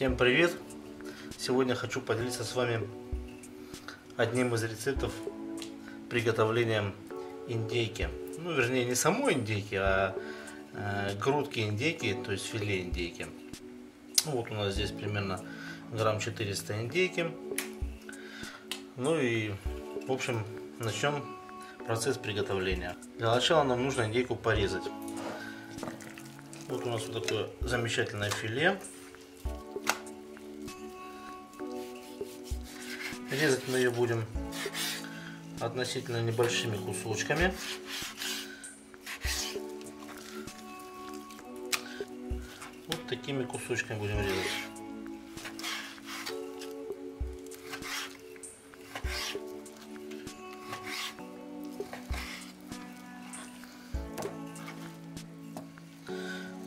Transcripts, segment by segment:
Всем привет! Сегодня хочу поделиться с вами одним из рецептов приготовления индейки. Ну, вернее, не самой индейки, а э, грудки индейки, то есть филе индейки. Ну, вот у нас здесь примерно грамм 400 индейки. Ну и, в общем, начнем процесс приготовления. Для начала нам нужно индейку порезать. Вот у нас вот такое замечательное филе. Резать мы ее будем относительно небольшими кусочками. Вот такими кусочками будем резать.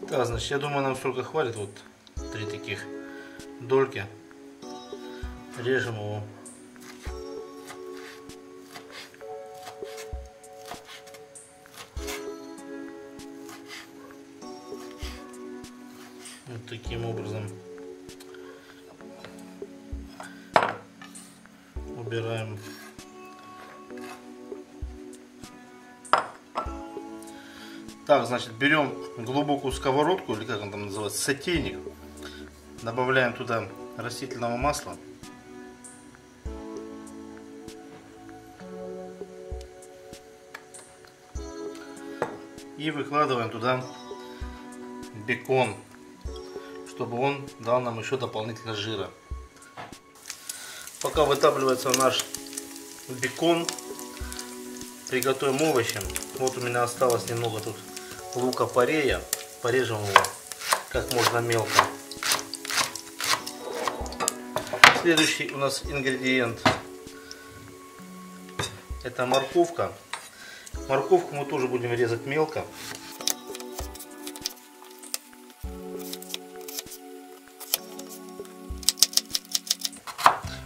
Так, значит, я думаю, нам столько хватит. Вот три таких дольки. Режем его таким образом убираем Так, значит, берем глубокую сковородку, или как он там называется, сотейник. Добавляем туда растительного масла. И выкладываем туда бекон чтобы он дал нам еще дополнительно жира. Пока вытапливается наш бекон, приготовим овощи. Вот у меня осталось немного тут лука порея. Порежем его как можно мелко. Следующий у нас ингредиент это морковка. Морковку мы тоже будем резать мелко.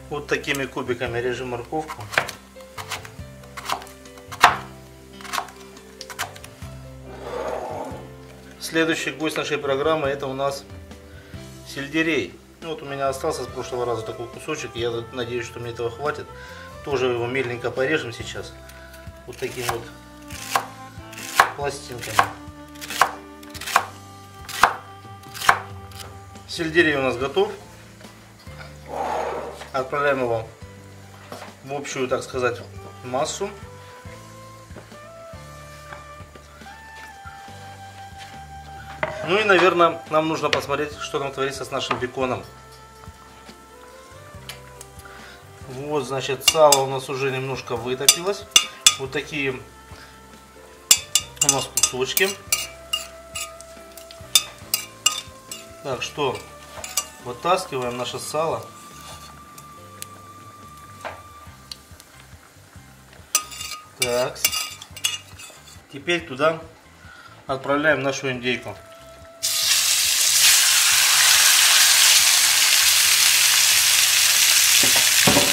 Вот такими кубиками режем морковку. Следующий гость нашей программы это у нас сельдерей. Ну, вот у меня остался с прошлого раза такой кусочек. Я надеюсь, что мне этого хватит. Тоже его меленько порежем сейчас. Вот такими вот пластинками. Сельдерей у нас готов. Отправляем его в общую, так сказать, массу. Ну и, наверное, нам нужно посмотреть, что там творится с нашим беконом. Вот, значит, сало у нас уже немножко вытопилось. Вот такие у нас кусочки. Так что, вытаскиваем наше сало. Так. Теперь туда отправляем нашу индейку.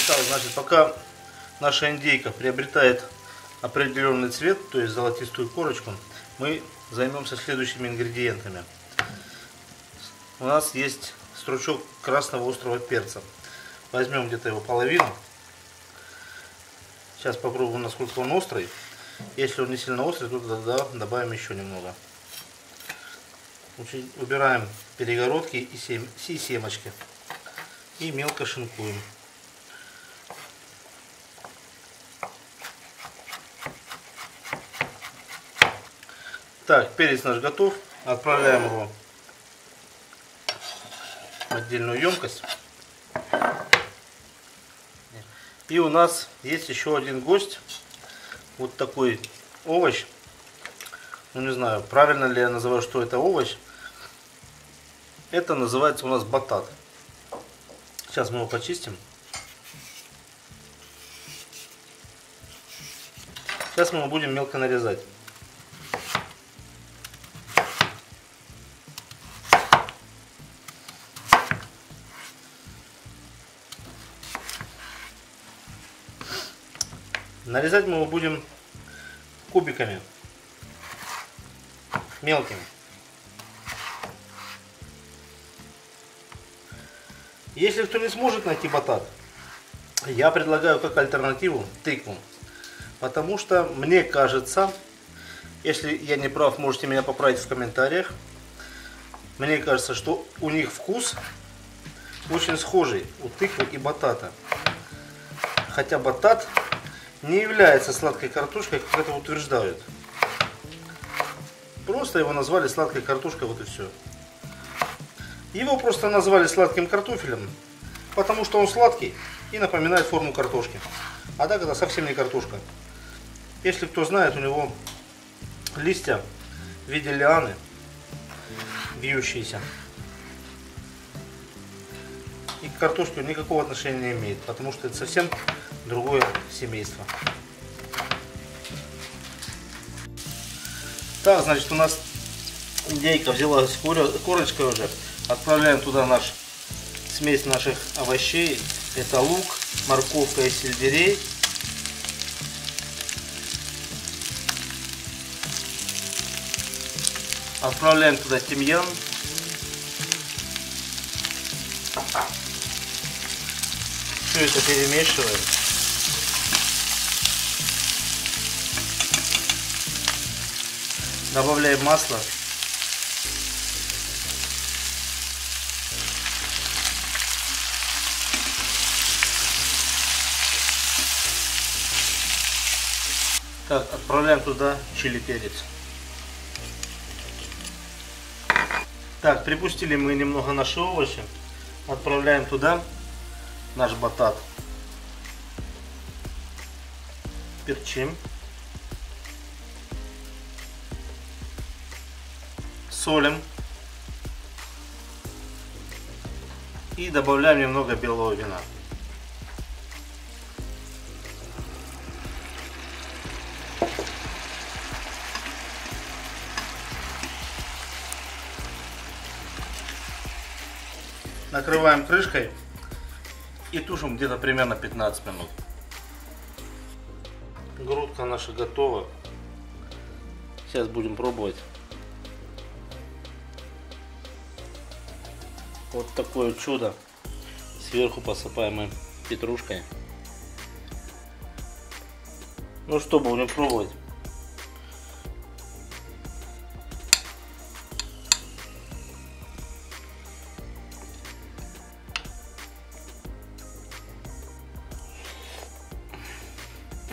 Так, значит, пока наша индейка приобретает определенный цвет, то есть золотистую корочку, мы займемся следующими ингредиентами. У нас есть стручок красного острого перца. Возьмем где-то его половину. Сейчас попробуем, насколько он острый. Если он не сильно острый, то тогда добавим еще немного. Убираем перегородки и, сем... и семечки. И мелко шинкуем. Так, перец наш готов. Отправляем его в отдельную емкость. И у нас есть еще один гость. Вот такой овощ. Ну не знаю, правильно ли я называю, что это овощ. Это называется у нас батат. Сейчас мы его почистим. Сейчас мы его будем мелко нарезать. Нарезать мы его будем кубиками, мелкими. Если кто не сможет найти батат, я предлагаю как альтернативу тыкву. Потому что мне кажется, если я не прав, можете меня поправить в комментариях. Мне кажется, что у них вкус очень схожий у тыквы и батата. Хотя батат не является сладкой картошкой, как это утверждают. Просто его назвали сладкой картошкой, вот и все. Его просто назвали сладким картофелем, потому что он сладкий и напоминает форму картошки. А так это совсем не картошка. Если кто знает, у него листья в виде лианы, бьющиеся. И к картошке никакого отношения не имеет, потому что это совсем другое семейство. Так, значит, у нас индейка взялась корочкой уже. Отправляем туда наш смесь наших овощей. Это лук, морковка и сельдерей. Отправляем туда тимьян. Все это перемешиваем. Добавляем масло. Так, отправляем туда чили перец. Так, припустили мы немного наши овощи. Отправляем туда наш батат. Перчим. Солим. И добавляем немного белого вина. Накрываем крышкой и тушим где-то примерно 15 минут. Грудка наша готова. Сейчас будем пробовать. Вот такое чудо. Сверху посыпаем петрушкой. Ну что, будем пробовать.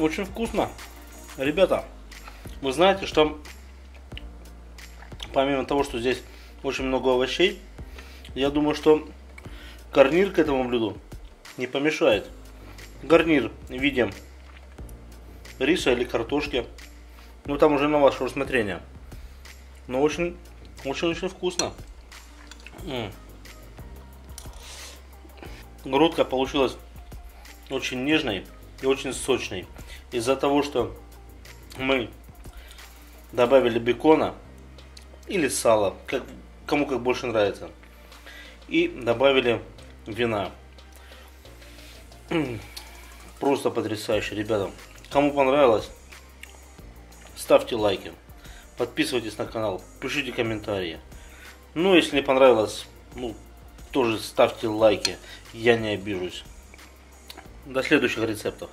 Очень вкусно. Ребята, вы знаете, что помимо того, что здесь очень много овощей, я думаю, что гарнир к этому блюду не помешает. Гарнир в виде риса или картошки. Ну там уже на ваше усмотрение. Но очень, очень-очень вкусно. М-м. Грудка получилась очень нежной и очень сочный. Из-за того, что мы добавили бекона или сала, как, кому как больше нравится. И добавили вина. Просто потрясающе, ребята. Кому понравилось, ставьте лайки. Подписывайтесь на канал, пишите комментарии. Ну, если не понравилось, ну, тоже ставьте лайки. Я не обижусь. До следующих рецептов.